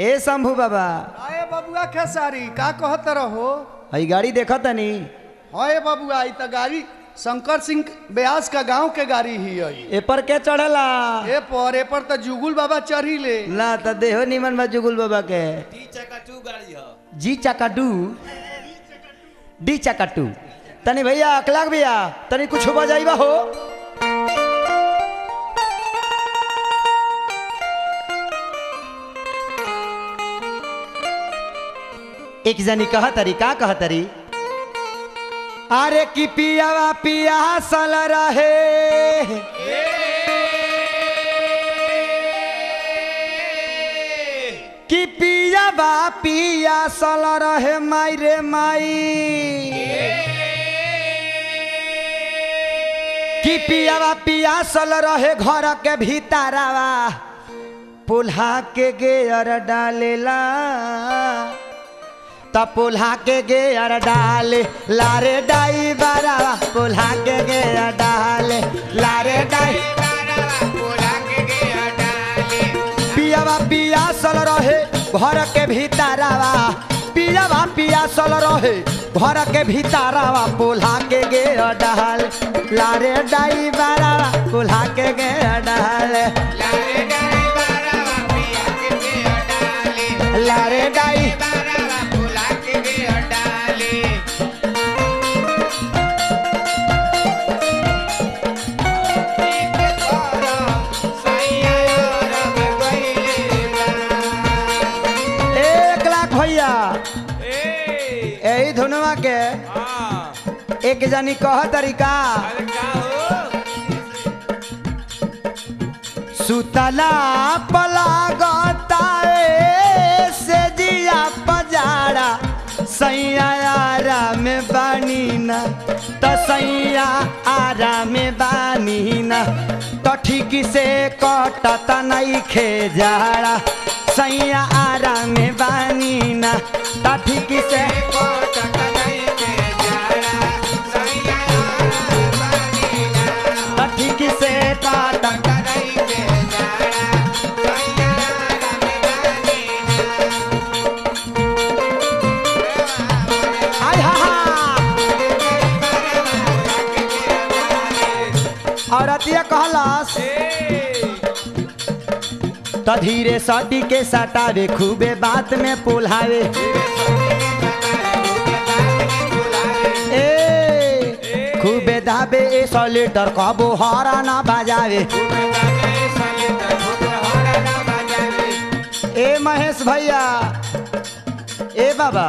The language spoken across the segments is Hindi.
ए शंभू बाबा। आए बबुआ खेसारी का कहत रहो? हई गाड़ी देखा तनी हए बबुआ ई त गाड़ी शंकर सिंह ब्यास का गाँव के गाड़ी ही है ए पर के चढ़ला? ए पर ए पर त जुगुल बाबा चढ़ी ले। ला त देहो निमन बा जुगुल बाबा के। टी चका टू गाड़ी ह। जी चका डू डी चका टू तनी भैया अखलाक भैया तनी कुछ बजाइबा हो। एक जनी कह तरी, का कह तरी? अरे की पियावा पिया सल रहे। कि पिया बा पिया सल रहे माई रे माई। कि पिया बा पिया सल रहे घर के भीतरवा। पुल्हा के गेयर डालेला। पुल्हा के गेयर डाले, लारे डाई बारावा पुल्हा के गेयर डाले, लारे डाई पियावा पियासल रहे घर के भीतरवा पियावा पियासल रहे घर के भीतरवा पोल्हा के गे डहल लारे डाई बारावा एक जनी कह तरीका सुतला पलागता से जिया पजारा सैया आरा में बानी न, त सैया आरा में बानी न। त ठीक से कटत नहीं खे जाड़ा सैया आरा में बानी न, त ठीक से त त धीरे सटी के सटावे खूबे बात में पुल्हावे खूबे दाबे ए सॉलिटर कबो हरा ना बजावे। ए महेश भैया, ए बाबा।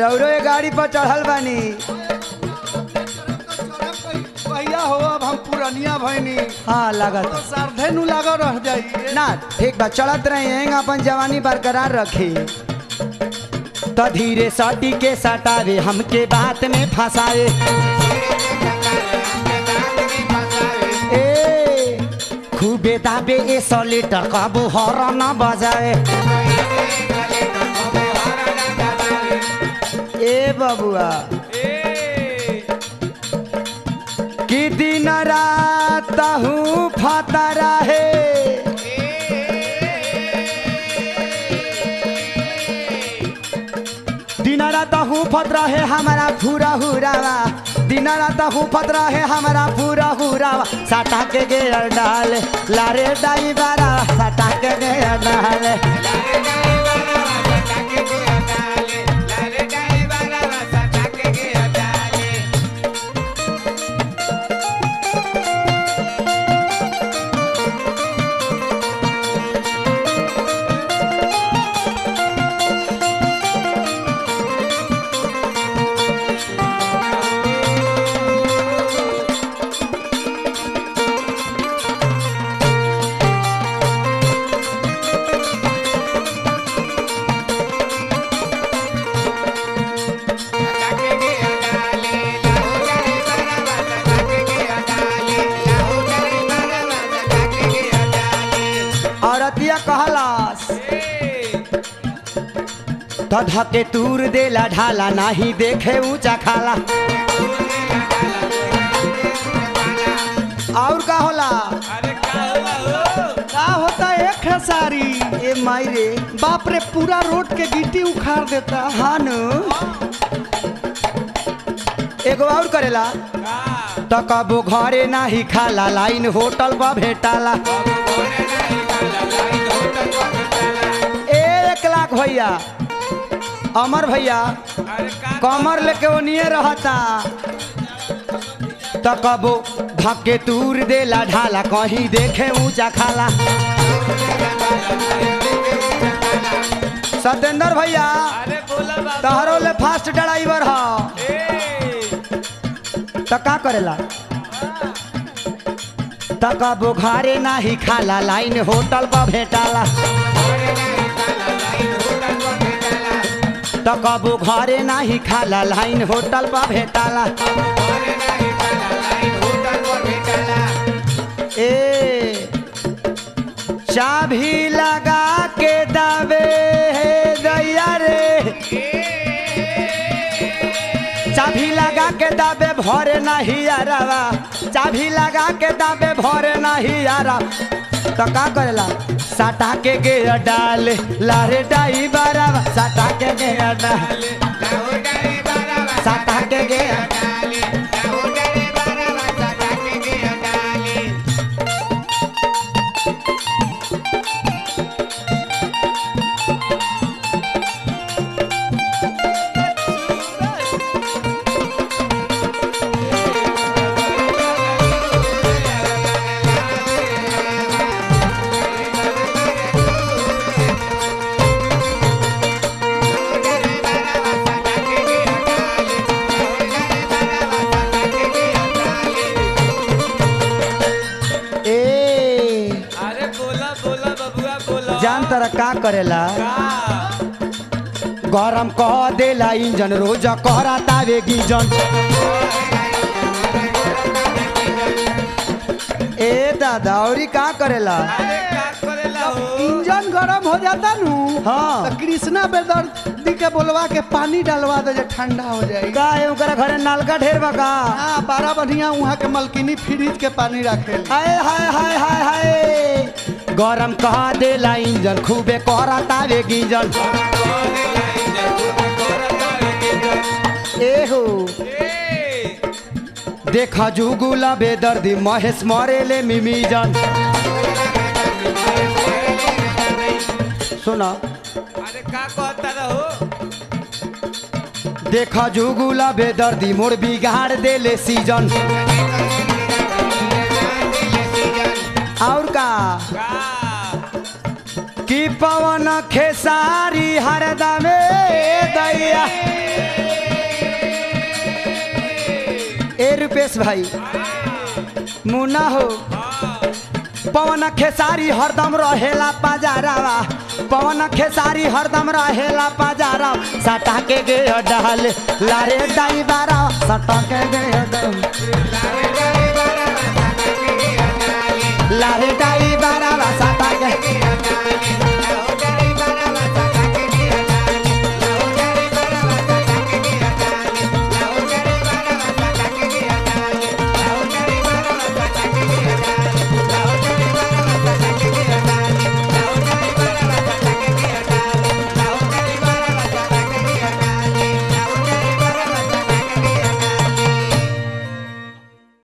रौरो गाड़ी पर चढ़ल बानी। भैया हो अब हम पुरनिया भैनी। हाँ लागत तो सारधे नु लागल रह जाई ना ठीक बा चलत रहे अपन जवानी बरकरार रखी। तो धीरे सटी के सटावे हमके बात में फंसाए। खूबे दाबे ए सॉलिटर कबो हर न बजाए। ए बबुआ। दिन रात हूँ, फता रहे। दिन हूँ हमारा पूरा हुरावा दिन रात हूँ रहे, हमारा पूरा हुरावा सटा के गे डाल, लारे डाई बारा, सटा के गे डाल। औरतिया कहलास। तो धके तूर देला ढाला नाही देखे ऊँचा खाला। और का होला? अरे का हो? का होता है खेसारी? ए माई रे बाप रे पूरा रोड के गिट्टी उखाड़ देता। हानु एगो और करेला। का त कबो घरे नाही खाला लाइन होटल पर भेटाला। भैया। अमर भैया, कमर लेके ओनिए रहता। त कबो धक्के तूर देला, ढाला कहीं देखे ऊँचा खाला। सत्येंद्र भैया, तहरो ले फास्ट ड्राइवर ह। त का करेला? त कबो घरे नाही खाला, लाइन होटल पर भेटाला। त कबो घरे नाही खाला, लाइन होटल पर भेटाला। ए, चाभी लगा के दावे दैया रे। चाभी लगा के दाबे भरे नहीं यारवा चाभी लगा के दाबे भरे नहीं यारा। तो का करेला? साटा के गे डाल लारे डाई बारा साटा के गे डाल। साटा के गे जान तर का करेला? गरम कह देला इंजन रोज कहरातावे गिजन। ए दादा औरी का करेला? इंजन गरम हो जाता नु। हाँ। तो कृष्णा बेदर्दी के बोलवा के पानी डालवा दे ठंडा हो जाए का ओकरा घरे नलका ढेर बा का? हाँ बारह बढ़िया वहाँ के मलकिनी फ्रिज के पानी रखे हाय हाय हाय हाय हाय। गरम कह देला इंजन खूबे कहरातावे गिजन। ए हो ए देखा जुगुला बेदर्दी महेश मरेले मिमीजन सुना। अरे का कहता रहो? देखा जुगुला बेदर्दी मोर बिगाड़ देले सीज़न। और का? का? कि पवन खेसारी हरदमे दैया। ए रुपेश भाई, मुन्ना हो। पवन खेसारी हरदम रहेला पाजारावा। पवन खेसारी हरदम रहेला पाजारा सटा के गे डाल, लारे दाई बारा सटा के गे डाल, लारे